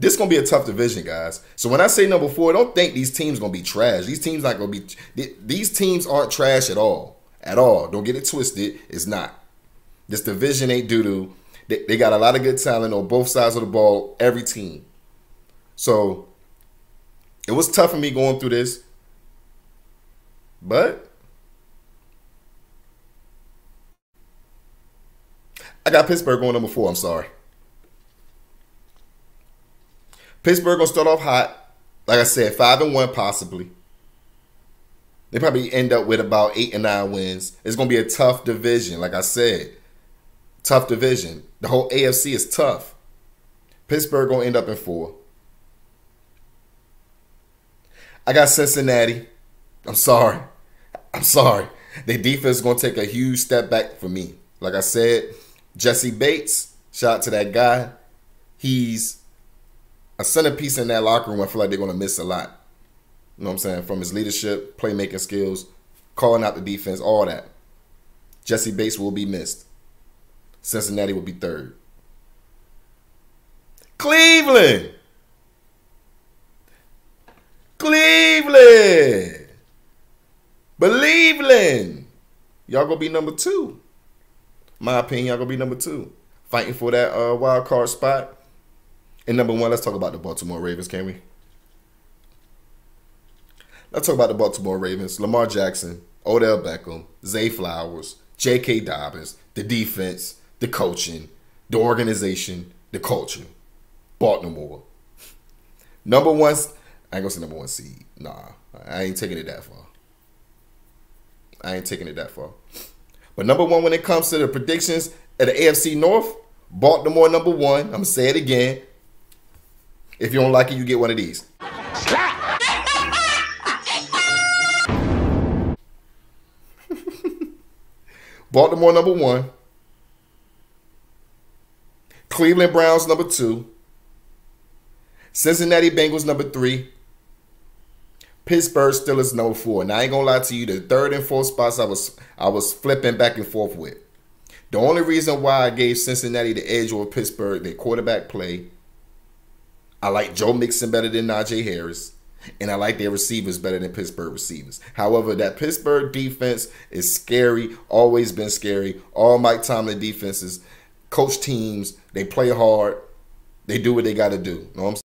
This gonna be a tough division, guys. So when I say number four, don't think these teams gonna be trash. These teams not gonna be. These teams aren't trash at all, at all. Don't get it twisted. It's not. This division ain't doo doo. They, they got a lot of good talent on both sides of the ball. Every team. So it was tough for me going through this, but I got Pittsburgh going number four. I'm sorry. Pittsburgh gonna start off hot. Like I said, five and one possibly. They probably end up with about eight and nine wins. It's gonna be a tough division, like I said. Tough division. The whole AFC is tough. Pittsburgh gonna end up in four. I got Cincinnati. I'm sorry. I'm sorry. Their defense is gonna take a huge step back for me. Like I said, Jessie Bates, shout out to that guy. He's a centerpiece in that locker room. I feel like they're going to miss a lot. You know what I'm saying? From his leadership, playmaking skills, calling out the defense, all that. Jessie Bates will be missed. Cincinnati will be third. Cleveland. Cleveland. Believeland. Y'all gonna be number two. My opinion, y'all gonna be number two. Fighting for that uh, wild card spot. And number one, let's talk about the Baltimore Ravens, can we? Let's talk about the Baltimore Ravens. Lamar Jackson, Odell Beckham, Zay Flowers, J.K. Dobbins, the defense, the coaching, the organization, the culture. Baltimore. Number one, I ain't gonna say number one seed. Nah, I ain't taking it that far. I ain't taking it that far. But number one, when it comes to the predictions at the AFC North, Baltimore number one. I'm gonna say it again. If you don't like it, you get one of these. Baltimore number one. Cleveland Browns number two. Cincinnati Bengals number three. Pittsburgh Steelers number four. Now I ain't gonna lie to you, the third and fourth spots I was I was flipping back and forth with. The only reason why I gave Cincinnati the edge over Pittsburgh, their quarterback play, I like Joe Mixon better than Najee Harris. And I like their receivers better than Pittsburgh receivers. However, that Pittsburgh defense is scary, always been scary. All Mike Tomlin defenses, coach teams, they play hard. They do what they got to do. You know